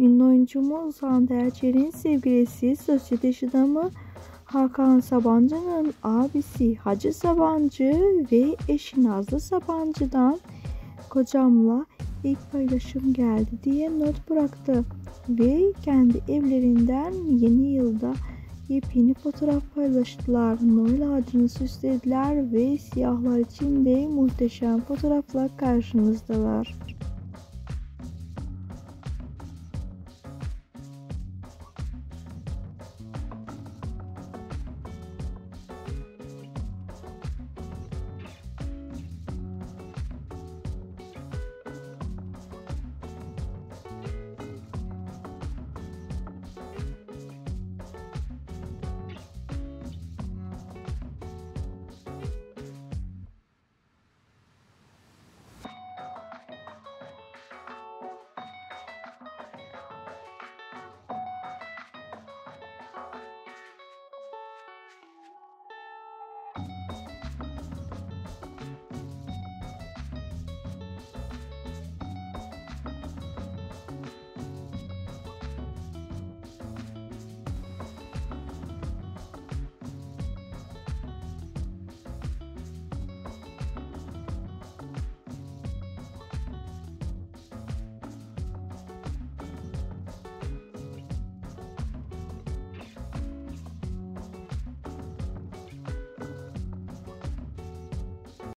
Ünlü oyuncumuz Hande Erçel'in sevgilisi sosyete adamı Hakan Sabancı'nın abisi Hacı Sabancı ve eşi Nazlı Sabancı'dan kocamla ilk paylaşım geldi diye not bıraktı ve kendi evlerinden yeni yılda yepyeni fotoğraf paylaştılar. Noel ağacını süslediler ve siyahlar içinde muhteşem fotoğraflar karşınızdalar.